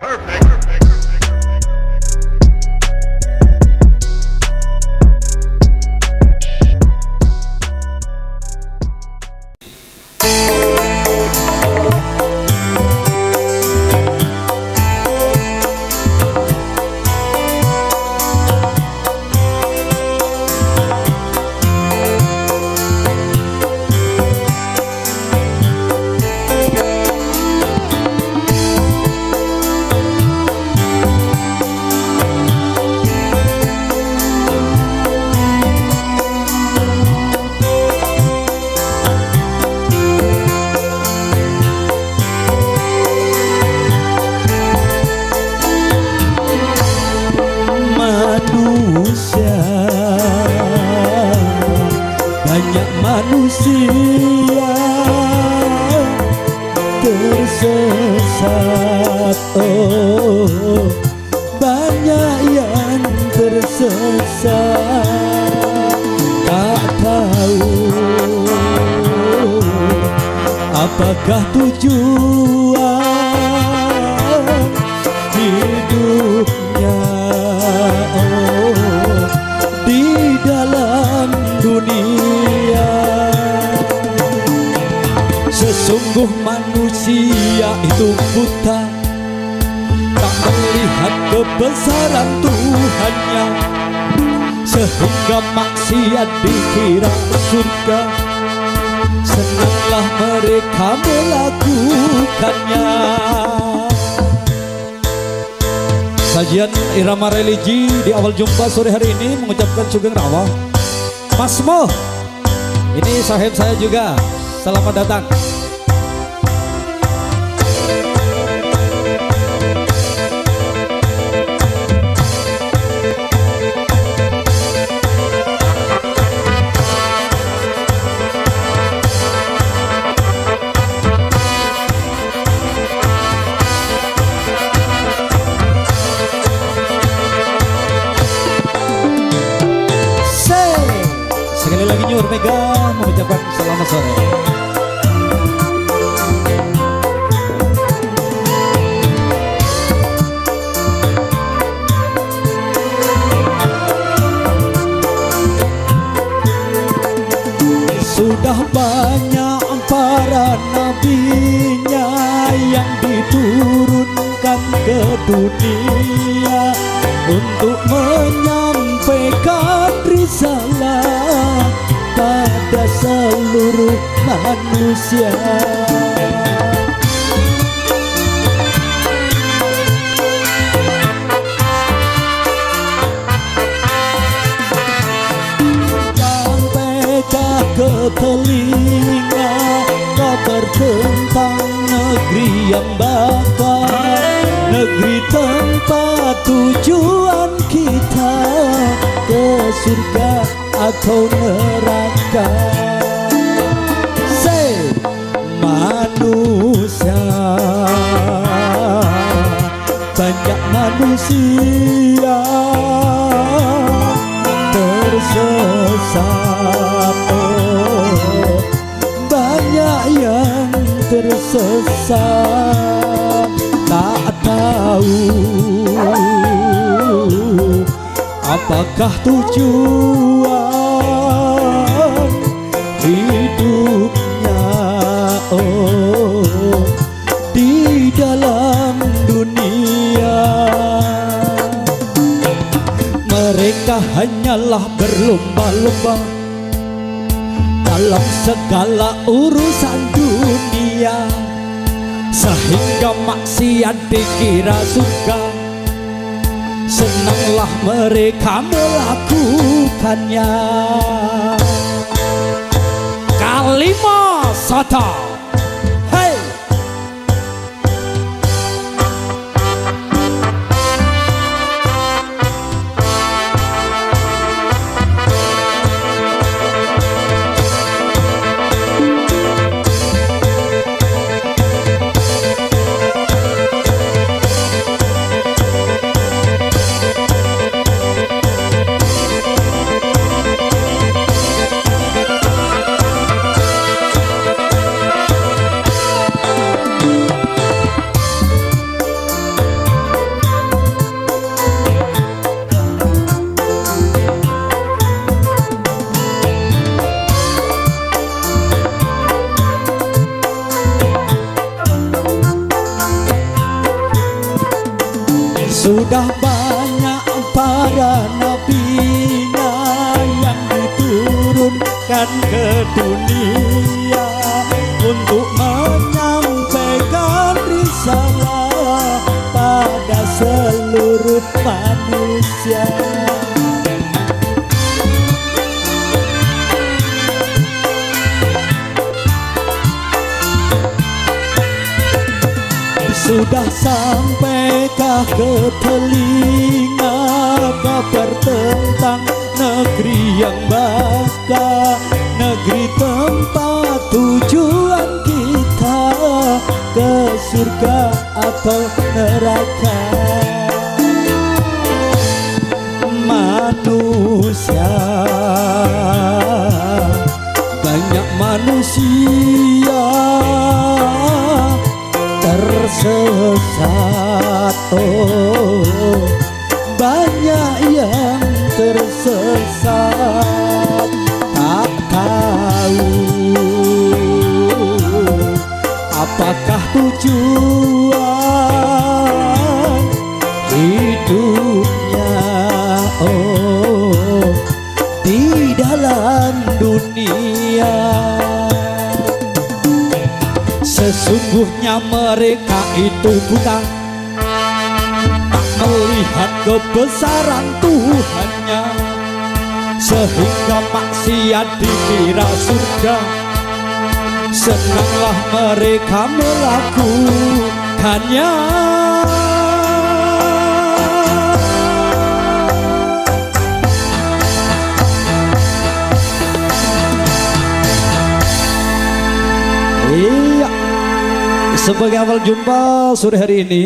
Perfect. Perfect. banyak manusia tersesat oh. Banyak yang tersesat tak tahu apakah tujuan hidupnya oh. Di dalam dunia Sungguh manusia itu buta. Tak melihat kebesaran Tuhannya. Sehingga maksiat dikira surga Senanglah mereka melakukannya. Sajian irama religi di awal jumpa sore hari ini mengucapkan Sugeng rawa Mas Mo, ini sahib saya juga. Selamat datang. Sekali lagi Nyur Mega mengucapkan selamat sore. Sudah banyak para nabinya yang diturunkan ke dunia untuk menyampaikan risalah seluruh manusia. Sampai ke telinga Kabar tentang negeri yang bakal Negeri tempat tujuan kita Ke surga atau neraka. manusia tersesat. Oh, banyak yang tersesat tak tahu apakah tujuan mereka hanyalah berlomba-lomba dalam segala urusan dunia. Sehingga maksiat dikira suka. Senanglah mereka melakukannya. Kalimah Sotong Sudah banyak para nabinya yang diturunkan ke dunia Untuk menyampaikan risalah pada seluruh manusia Sudah sampaikah ke telinga kabar tentang negeri yang baka Negeri tempat tujuan kita ke surga atau neraka? Manusia Banyak manusia oh banyak yang tersesat tak tahu apakah tujuan hidupnya. Oh di dalam dunia Sesungguhnya mereka itu buta. Tak melihat kebesaran Tuhannya. Sehingga maksiat dikira surga. Senanglah mereka melakukannya. Iya sebagai awal jumpa sore hari ini